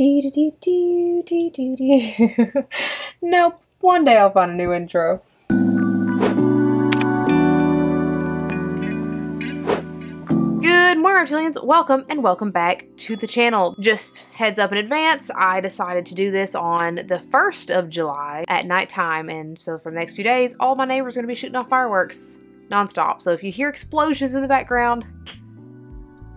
Dee dee dee dee dee dee dee. nope. One day I'll find a new intro. Good morning, reptilians. Welcome and welcome back to the channel. Just heads up in advance, I decided to do this on the 1st of July at nighttime. And so for the next few days, all my neighbors are going to be shooting off fireworks nonstop. So if you hear explosions in the background,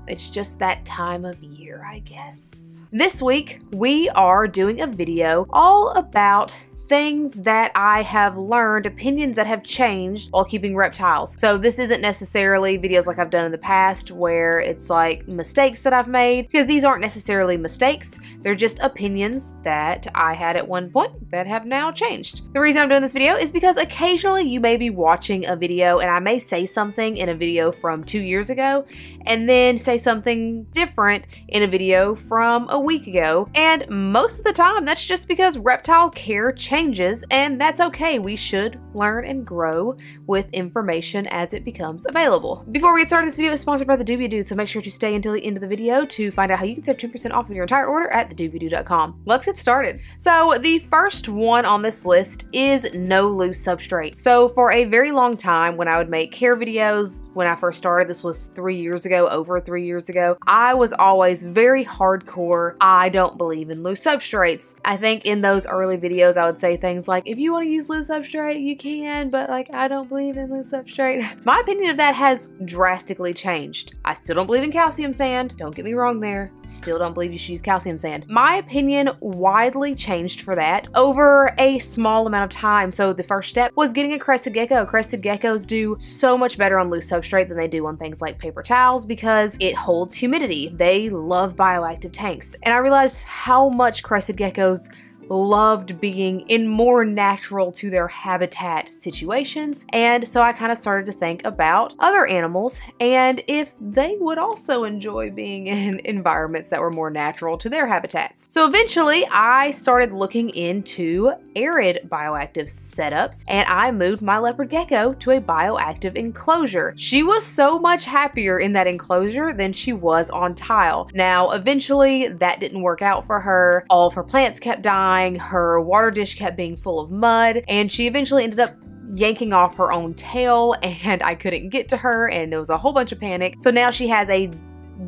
it's just that time of year, I guess. This week, we are doing a video all about things that I have learned, opinions that have changed while keeping reptiles. So this isn't necessarily videos like I've done in the past where it's like mistakes that I've made because these aren't necessarily mistakes. They're just opinions that I had at one point that have now changed. The reason I'm doing this video is because occasionally you may be watching a video and I may say something in a video from two years ago and then say something different in a video from a week ago. And most of the time that's just because reptile care changes changes, and that's okay. We should learn and grow with information as it becomes available. Before we get started, this video is sponsored by the Dubia Dude, so make sure to stay until the end of the video to find out how you can save 10% off of your entire order at thedubiadude.com. Let's get started. So the first one on this list is no loose substrate. So for a very long time, when I would make care videos, when I first started, this was three years ago, over three years ago, I was always very hardcore. I don't believe in loose substrates. I think in those early videos, I would say things like, if you want to use loose substrate, you can, but like, I don't believe in loose substrate. My opinion of that has drastically changed. I still don't believe in calcium sand. Don't get me wrong there. Still don't believe you should use calcium sand. My opinion widely changed for that over a small amount of time. So the first step was getting a crested gecko. Crested geckos do so much better on loose substrate than they do on things like paper towels because it holds humidity. They love bioactive tanks. And I realized how much crested geckos loved being in more natural to their habitat situations. And so I kind of started to think about other animals and if they would also enjoy being in environments that were more natural to their habitats. So eventually I started looking into arid bioactive setups and I moved my leopard gecko to a bioactive enclosure. She was so much happier in that enclosure than she was on tile. Now, eventually that didn't work out for her. All of her plants kept dying her water dish kept being full of mud, and she eventually ended up yanking off her own tail and I couldn't get to her and there was a whole bunch of panic. So now she has a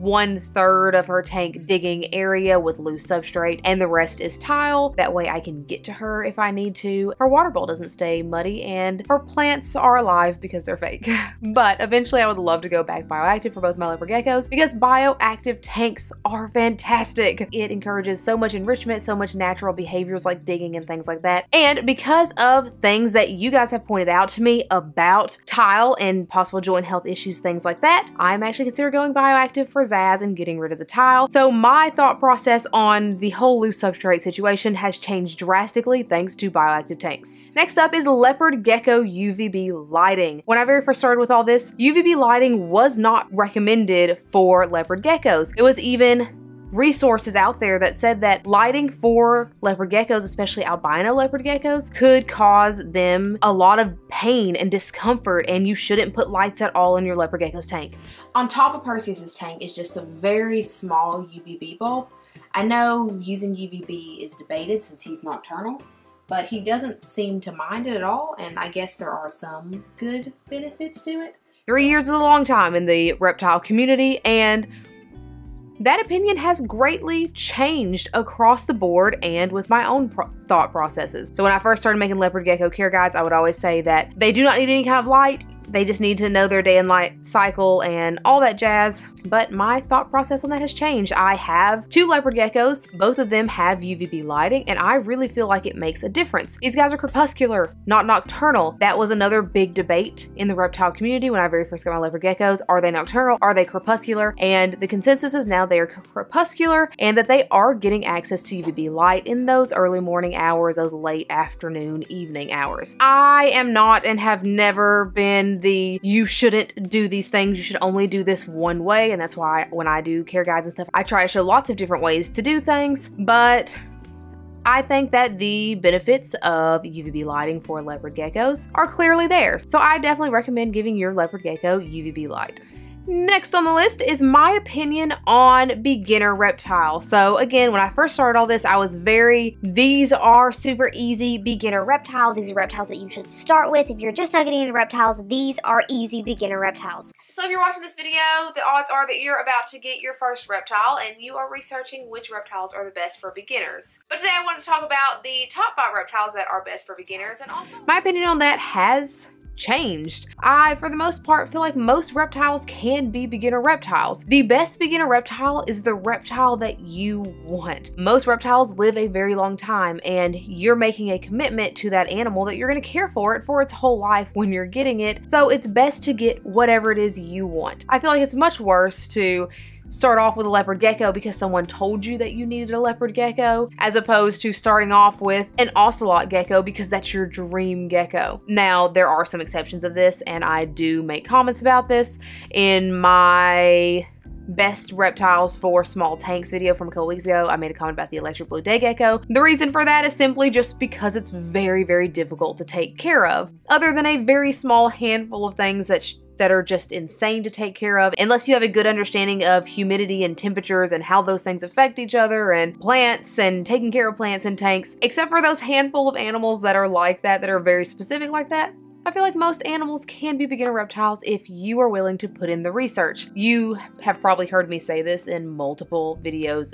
one third of her tank digging area with loose substrate and the rest is tile. That way I can get to her if I need to. Her water bowl doesn't stay muddy and her plants are alive because they're fake. but eventually I would love to go back bioactive for both my leopard geckos because bioactive tanks are fantastic. It encourages so much enrichment, so much natural behaviors like digging and things like that. And because of things that you guys have pointed out to me about tile and possible joint health issues, things like that, I'm actually considering going bioactive for Zaz and getting rid of the tile. So my thought process on the whole loose substrate situation has changed drastically thanks to bioactive tanks. Next up is leopard gecko UVB lighting. When I very first started with all this, UVB lighting was not recommended for leopard geckos. It was even resources out there that said that lighting for leopard geckos, especially albino leopard geckos, could cause them a lot of pain and discomfort, and you shouldn't put lights at all in your leopard gecko's tank. On top of Perseus's tank is just a very small UVB bulb. I know using UVB is debated since he's nocturnal, but he doesn't seem to mind it at all, and I guess there are some good benefits to it. Three years is a long time in the reptile community, and that opinion has greatly changed across the board and with my own pro thought processes. So when I first started making leopard gecko care guides, I would always say that they do not need any kind of light. They just need to know their day and night cycle and all that jazz. But my thought process on that has changed. I have two leopard geckos. Both of them have UVB lighting, and I really feel like it makes a difference. These guys are crepuscular, not nocturnal. That was another big debate in the reptile community when I very first got my leopard geckos. Are they nocturnal? Are they crepuscular? And the consensus is now they are crepuscular and that they are getting access to UVB light in those early morning hours, those late afternoon, evening hours. I am not and have never been the you shouldn't do these things, you should only do this one way. And that's why when I do care guides and stuff, I try to show lots of different ways to do things. But I think that the benefits of UVB lighting for leopard geckos are clearly there. So I definitely recommend giving your leopard gecko UVB light. Next on the list is my opinion on beginner reptiles. So again, when I first started all this, I was very, these are super easy beginner reptiles. These are reptiles that you should start with. If you're just not getting into reptiles, these are easy beginner reptiles. So if you're watching this video, the odds are that you're about to get your first reptile and you are researching which reptiles are the best for beginners. But today I want to talk about the top five reptiles that are best for beginners and also my opinion on that has changed. I, for the most part, feel like most reptiles can be beginner reptiles. The best beginner reptile is the reptile that you want. Most reptiles live a very long time and you're making a commitment to that animal that you're gonna care for it for its whole life when you're getting it. So it's best to get whatever it is you want. I feel like it's much worse to start off with a leopard gecko because someone told you that you needed a leopard gecko, as opposed to starting off with an ocelot gecko because that's your dream gecko. Now, there are some exceptions of this, and I do make comments about this in my best reptiles for small tanks video from a couple weeks ago. I made a comment about the electric blue day gecko. The reason for that is simply just because it's very, very difficult to take care of. Other than a very small handful of things that that are just insane to take care of unless you have a good understanding of humidity and temperatures and how those things affect each other and plants and taking care of plants and tanks. Except for those handful of animals that are like that, that are very specific like that, I feel like most animals can be beginner reptiles if you are willing to put in the research. You have probably heard me say this in multiple videos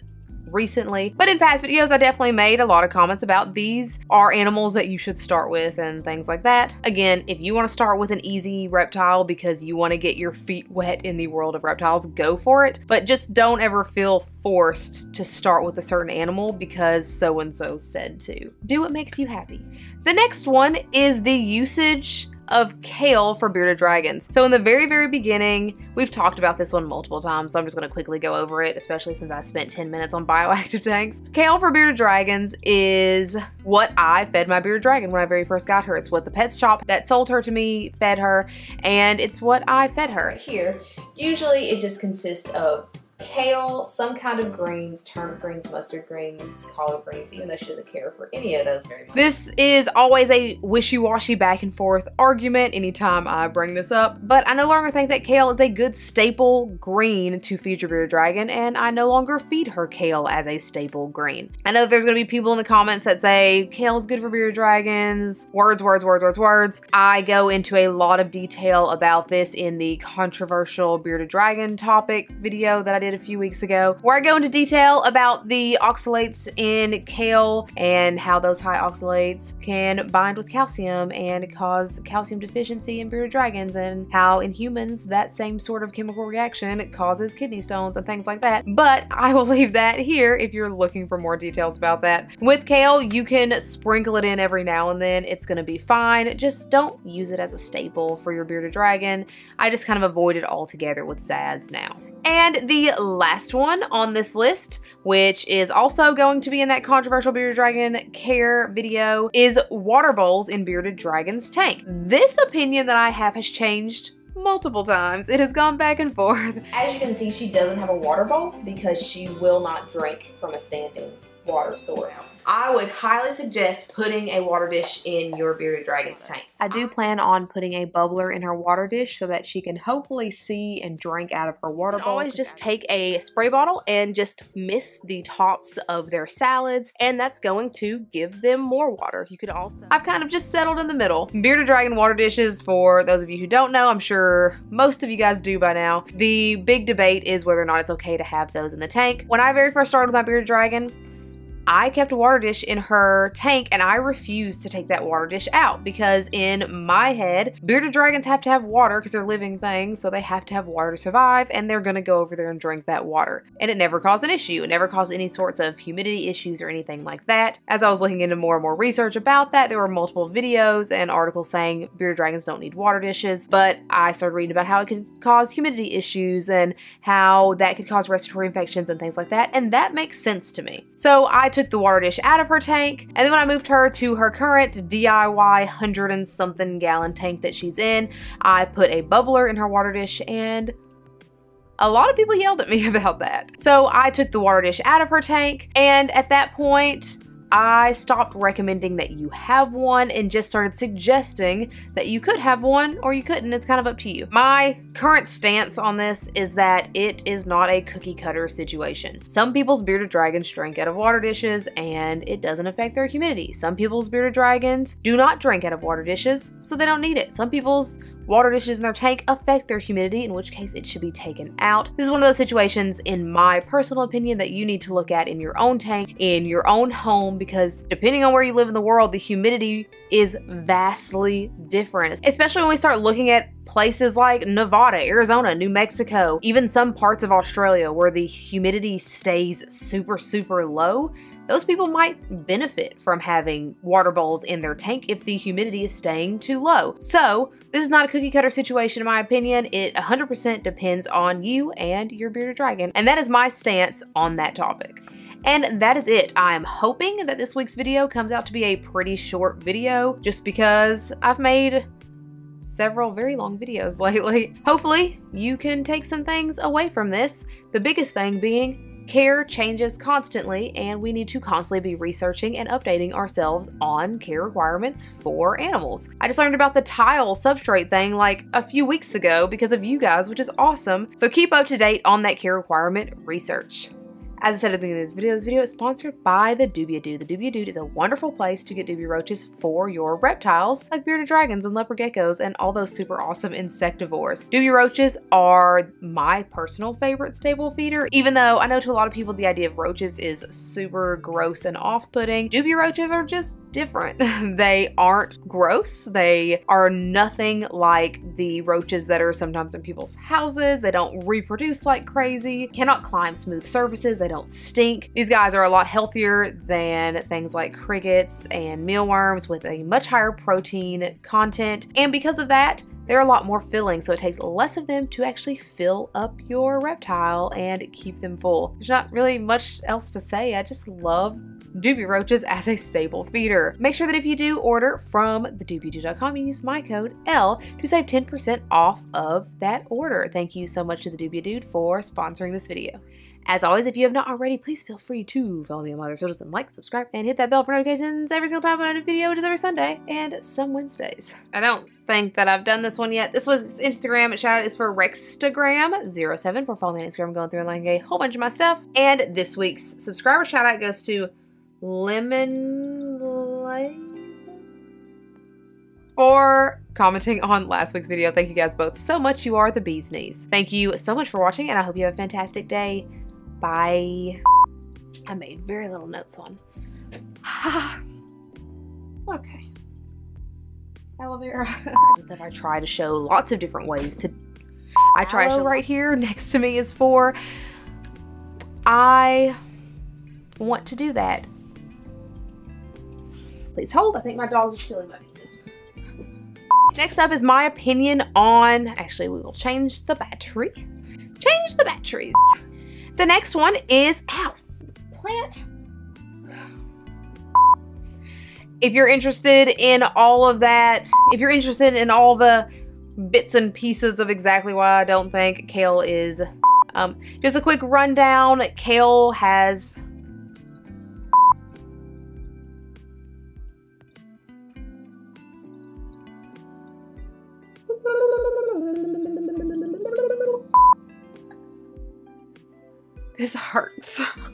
recently. But in past videos, I definitely made a lot of comments about these are animals that you should start with and things like that. Again, if you want to start with an easy reptile because you want to get your feet wet in the world of reptiles, go for it. But just don't ever feel forced to start with a certain animal because so-and-so said to. Do what makes you happy. The next one is the usage of kale for bearded dragons. So in the very, very beginning, we've talked about this one multiple times, so I'm just gonna quickly go over it, especially since I spent 10 minutes on bioactive tanks. Kale for bearded dragons is what I fed my bearded dragon when I very first got her. It's what the pet shop that sold her to me fed her, and it's what I fed her. Here, usually it just consists of kale, some kind of greens, turnip greens, mustard greens, collard greens, even though she doesn't care for any of those very much. This is always a wishy-washy back and forth argument anytime I bring this up, but I no longer think that kale is a good staple green to feed your bearded dragon, and I no longer feed her kale as a staple green. I know there's gonna be people in the comments that say kale is good for bearded dragons, words, words, words, words, words. I go into a lot of detail about this in the controversial bearded dragon topic video that I did did a few weeks ago, where I go into detail about the oxalates in kale and how those high oxalates can bind with calcium and cause calcium deficiency in bearded dragons, and how in humans that same sort of chemical reaction causes kidney stones and things like that. But I will leave that here if you're looking for more details about that. With kale, you can sprinkle it in every now and then. It's gonna be fine. Just don't use it as a staple for your bearded dragon. I just kind of avoid it altogether with Zaz now. And the last one on this list, which is also going to be in that controversial Bearded Dragon care video, is water bowls in Bearded Dragon's tank. This opinion that I have has changed multiple times. It has gone back and forth. As you can see, she doesn't have a water bowl because she will not drink from a standing water source. I would highly suggest putting a water dish in your bearded dragon's tank. I do plan on putting a bubbler in her water dish so that she can hopefully see and drink out of her water bowl. Always just take a spray bottle and just mist the tops of their salads and that's going to give them more water. You could also, I've kind of just settled in the middle. Bearded dragon water dishes, for those of you who don't know, I'm sure most of you guys do by now. The big debate is whether or not it's okay to have those in the tank. When I very first started with my bearded dragon, I kept a water dish in her tank and I refused to take that water dish out because in my head, bearded dragons have to have water because they're living things, so they have to have water to survive and they're gonna go over there and drink that water. And it never caused an issue. It never caused any sorts of humidity issues or anything like that. As I was looking into more and more research about that, there were multiple videos and articles saying bearded dragons don't need water dishes, but I started reading about how it could cause humidity issues and how that could cause respiratory infections and things like that, and that makes sense to me. So I took the water dish out of her tank, and then when I moved her to her current DIY hundred and something gallon tank that she's in, I put a bubbler in her water dish and a lot of people yelled at me about that. So I took the water dish out of her tank, and at that point, I stopped recommending that you have one and just started suggesting that you could have one or you couldn't. It's kind of up to you. My current stance on this is that it is not a cookie cutter situation. Some people's bearded dragons drink out of water dishes and it doesn't affect their humidity. Some people's bearded dragons do not drink out of water dishes, so they don't need it. Some people's water dishes in their tank affect their humidity, in which case it should be taken out. This is one of those situations, in my personal opinion, that you need to look at in your own tank, in your own home, because depending on where you live in the world, the humidity is vastly different, especially when we start looking at places like Nevada, Arizona, New Mexico, even some parts of Australia where the humidity stays super, super low those people might benefit from having water bowls in their tank if the humidity is staying too low. So, this is not a cookie cutter situation in my opinion. It 100% depends on you and your bearded dragon. And that is my stance on that topic. And that is it. I'm hoping that this week's video comes out to be a pretty short video just because I've made several very long videos lately. Hopefully, you can take some things away from this. The biggest thing being Care changes constantly, and we need to constantly be researching and updating ourselves on care requirements for animals. I just learned about the tile substrate thing like a few weeks ago because of you guys, which is awesome. So keep up to date on that care requirement research. As I said at the beginning of this video, this video is sponsored by the Dubia Dude. The Dubia Dude is a wonderful place to get dubia roaches for your reptiles, like bearded dragons and leopard geckos and all those super awesome insectivores. Dubia roaches are my personal favorite stable feeder, even though I know to a lot of people the idea of roaches is super gross and off-putting. Dubia roaches are just different. they aren't gross. They are nothing like the roaches that are sometimes in people's houses. They don't reproduce like crazy, cannot climb smooth surfaces. They don't stink. These guys are a lot healthier than things like crickets and mealworms with a much higher protein content. And because of that, they're a lot more filling, so it takes less of them to actually fill up your reptile and keep them full. There's not really much else to say. I just love Dubia roaches as a stable feeder. Make sure that if you do order from thedubiadude.com, you use my code ELLE to save 10% off of that order. Thank you so much to the Dubia Dude for sponsoring this video. As always, if you have not already, please feel free to follow me on my other socials and like, subscribe, and hit that bell for notifications every single time I upload a video, which is every Sunday and some Wednesdays. I don't think that I've done this one yet. This was Instagram. Shout out is for Rextagram07 for following me on Instagram, going through and liking a whole bunch of my stuff. And this week's subscriber shout out goes to Lemon for commenting on last week's video. Thank you guys both so much. You are the bee's knees. Thank you so much for watching, and I hope you have a fantastic day. Bye. I made very little notes on. okay. Aloe vera. If I try to show lots of different ways to. I try to show right here next to me is for. I want to do that. Please hold. I think my dogs are stealing my pizza. Next up is my opinion on. Actually, we will change the battery. Change the batteries. The next one is, ow, plant. If you're interested in all of that, if you're interested in all the bits and pieces of exactly why I don't think kale is, um, just a quick rundown. Kale has This hurts.